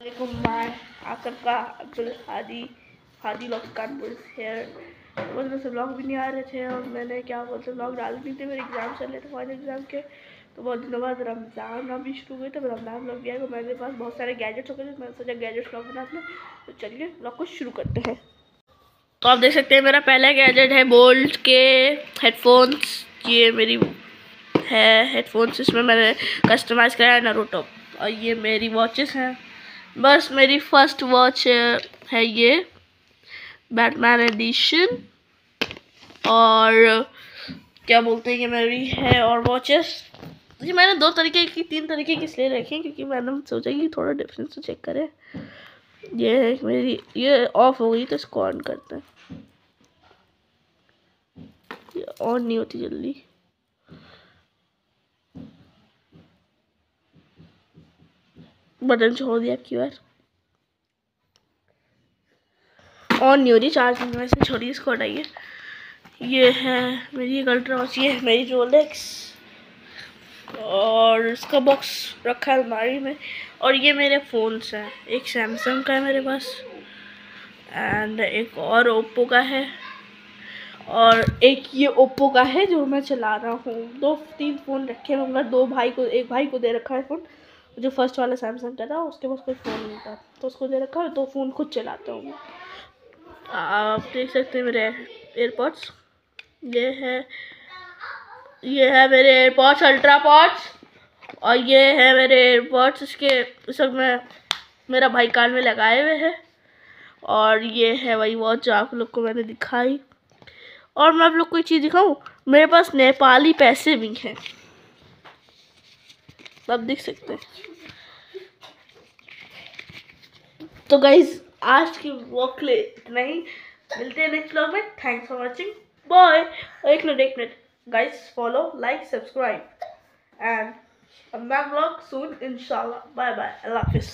मैं आकर का अब्दुल हादी हादी लॉक कानपुर हेयर बहुत दिन से ब्लॉग भी नहीं आ रहे थे और मैंने क्या बोलते ब्लॉग डाल नहीं थे मेरे एग्ज़ाम चल रहे थे फाइनल एग्ज़ाम के। तो बहुत दिनों बाद रमज़ान भी शुरू हुए तो रमज़ान ब्लॉग भी आएगा मेरे पास बहुत सारे गैजेट्स हो गए थे मैंने सोचा गैजेट्स ब्लॉग बनाते हैं। तो चलिए ब्लॉग को शुरू करते हैं। तो आप देख सकते हैं, मेरा पहला गैजेट है बोल्ट के हेडफोन्स ये मेरी है हेडफोन्स इसमें मैंने कस्टमाइज़ कराया नरोटो और ये मेरी वॉचेस हैं। बस मेरी फ़र्स्ट वॉच है ये बैटमैन एडिशन और, क्या बोलते हैं कि मेरी, है और वॉचेस ये मैंने दो तरीके की, तीन तरीके की इसलिए रखी हैं, क्योंकि मैंने सोचा कि थोड़ा डिफरेंस तो चेक करें। ये है मेरी, ये ऑफ़ हो गई तो इसको ऑन करते हैं। ये ऑन नहीं होती जल्दी। बटन छोड़ दिया ऑन नहीं हो रही चार्जिंग में से छोड़ी, इसको हटाइए। ये है मेरी एक अल्ट्रा वॉच ये है मेरी रोलेक्स और इसका बॉक्स रखा है अलमारी में। और ये मेरे फ़ोन्स हैं। एक सैमसंग का है मेरे पास। एंड एक और ओप्पो का है। और एक ये ओप्पो का है जो मैं चला रहा हूँ। दो, तीन फ़ोन रखे हैं मगर दो भाई को, एक भाई को दे रखा है फ़ोन जो फ़र्स्ट वाला सैमसंग का था उसके पास कोई फ़ोन नहीं था। तो उसको दे रखा तो फ़ोन खुद चलाता हूँ आप देख सकते हैं मेरे एयरपॉड्स ये है ये है मेरे एयरपॉड्स अल्ट्रा पॉड्स और ये है मेरे एयरपॉड्स इसके, इस वक्त मैं मेरा भाई कान में लगाए हुए हैं। और ये है वही वॉच जो आप लोग को मैंने दिखाई। और मैं आप लोग को एक चीज़ दिखाऊँ, मेरे पास नेपाली पैसे भी हैं। आप देख सकते हैं। तो गाइज़ आज की वॉक ले इतना ही। मिलते हैं नेक्स्ट ब्लॉग में। थैंक्स फॉर वाचिंग बाय एक मिनट एक minute guys follow like subscribe and मैं व्लॉग सून इंशाल्लाह बाय बाय अल्लाह हाफिज़